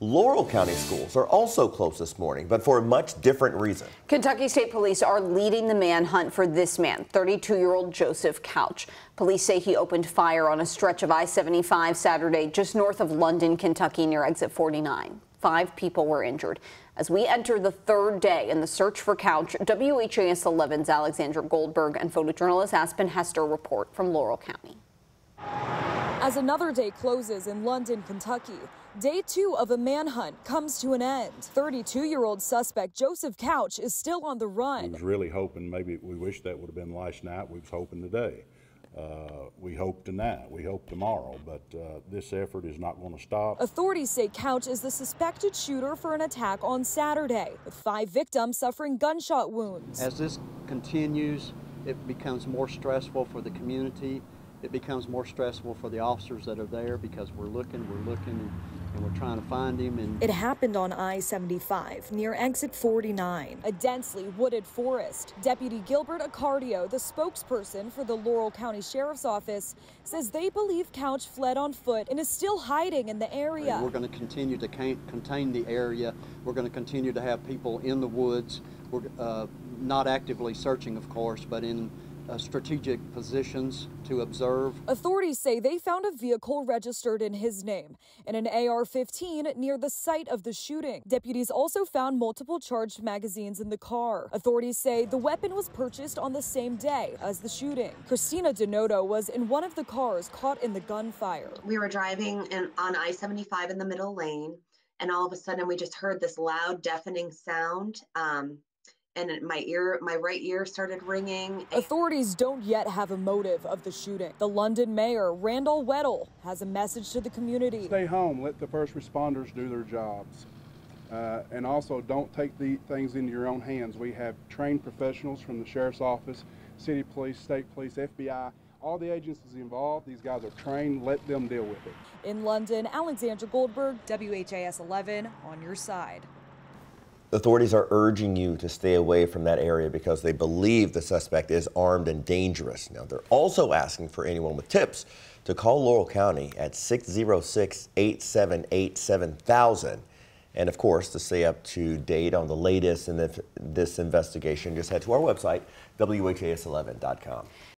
Laurel County schools are also closed this morning, but for a much different reason. Kentucky State Police are leading the manhunt for this man, 32 year old Joseph Couch. Police say he opened fire on a stretch of I 75 Saturday just north of London, Kentucky, near exit 49. Five people were injured. As we enter the third day in the search for Couch, WHAS 11's Alexandra Goldberg and photojournalist Aspen Hester report from Laurel County. As another day closes in London, Kentucky, day two of a manhunt comes to an end. 32-year-old suspect Joseph Couch is still on the run. We was really hoping, maybe we wish that would have been last night. We was hoping today. Uh, we hope tonight, we hope tomorrow, but uh, this effort is not going to stop. Authorities say Couch is the suspected shooter for an attack on Saturday, with five victims suffering gunshot wounds. As this continues, it becomes more stressful for the community it becomes more stressful for the officers that are there because we're looking, we're looking, and we're trying to find him. And it happened on I-75 near exit 49, a densely wooded forest. Deputy Gilbert Acciardo, the spokesperson for the Laurel County Sheriff's Office, says they believe Couch fled on foot and is still hiding in the area. And we're going to continue to contain the area. We're going to continue to have people in the woods. We're uh, not actively searching, of course, but in uh, strategic positions to observe. Authorities say they found a vehicle registered in his name and an AR 15 near the site of the shooting. Deputies also found multiple charged magazines in the car. Authorities say the weapon was purchased on the same day as the shooting. Christina Denoto was in one of the cars caught in the gunfire. We were driving in, on I 75 in the middle lane, and all of a sudden we just heard this loud, deafening sound. Um, and my ear, my right ear started ringing. Authorities don't yet have a motive of the shooting. The London mayor, Randall Weddle, has a message to the community. Stay home, let the first responders do their jobs. Uh, and also don't take the things into your own hands. We have trained professionals from the sheriff's office, city police, state police, FBI, all the agencies involved. These guys are trained. Let them deal with it. In London, Alexandra Goldberg, WHAS 11 on your side. Authorities are urging you to stay away from that area because they believe the suspect is armed and dangerous. Now, they're also asking for anyone with tips to call Laurel County at 606 878 7000. And of course, to stay up to date on the latest in this investigation, just head to our website, WHAS11.com.